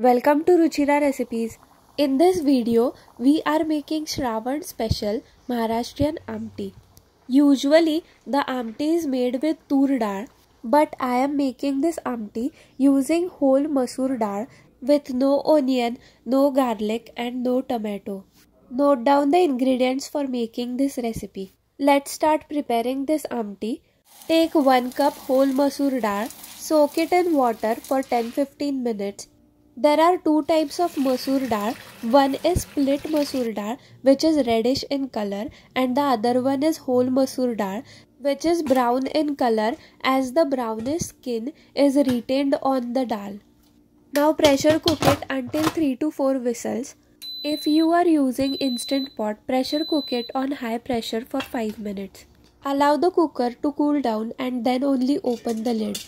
Welcome to Ruchira Recipes. In this video, we are making Shravan special Maharashtrian Amti. Usually, the Amti is made with tur dal, but I am making this Amti using whole masoor dal with no onion, no garlic and no tomato. Note down the ingredients for making this recipe. Let's start preparing this Amti. Take 1 cup whole masoor dal, soak it in water for 10-15 minutes there are two types of masoor dal. One is split masoor dal, which is reddish in color, and the other one is whole masoor dal, which is brown in color as the brownish skin is retained on the dal. Now pressure cook it until 3 to 4 whistles. If you are using instant pot, pressure cook it on high pressure for 5 minutes. Allow the cooker to cool down and then only open the lid.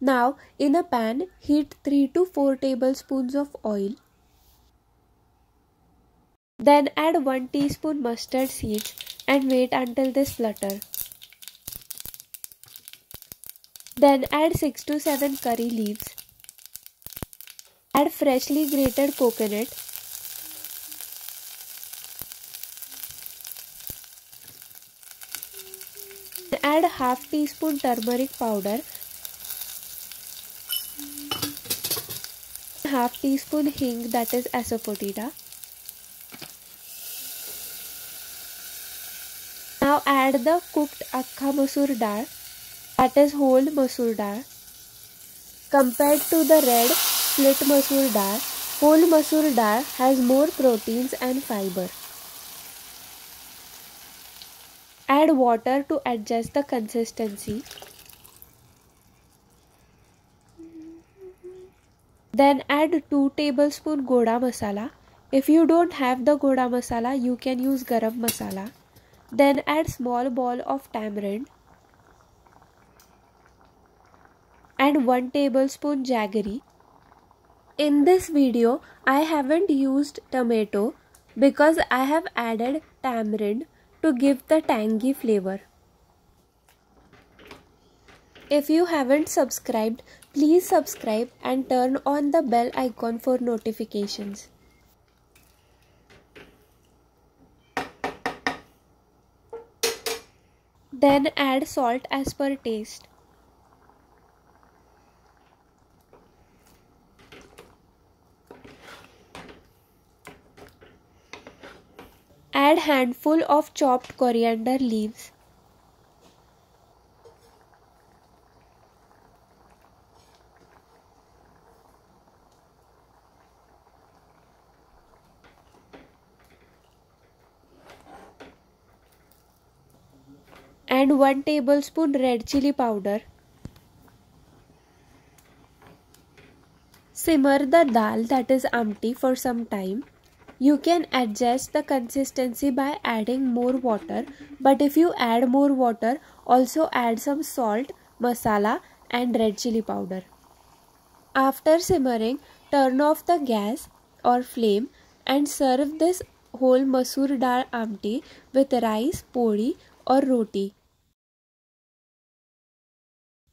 Now in a pan heat 3 to 4 tablespoons of oil. Then add 1 teaspoon mustard seeds and wait until they splutter. Then add 6 to 7 curry leaves. Add freshly grated coconut. Add half teaspoon turmeric powder half teaspoon hing that is asafoetida. Now add the cooked akkha masoor dal that is whole masoor dal. Compared to the red split masoor dal, whole masoor dal has more proteins and fiber. Add water to adjust the consistency. Then add 2 tablespoon goda masala. If you don't have the goda masala, you can use garam masala. Then add small ball of tamarind and 1 tablespoon jaggery. In this video, I haven't used tomato because I have added tamarind to give the tangy flavor. If you haven't subscribed, please subscribe and turn on the bell icon for notifications. Then add salt as per taste. Add handful of chopped coriander leaves. And 1 tablespoon red chili powder. Simmer the dal that is amti for some time. You can adjust the consistency by adding more water but if you add more water also add some salt, masala and red chili powder. After simmering turn off the gas or flame and serve this whole masoor dal amti with rice, podi or roti.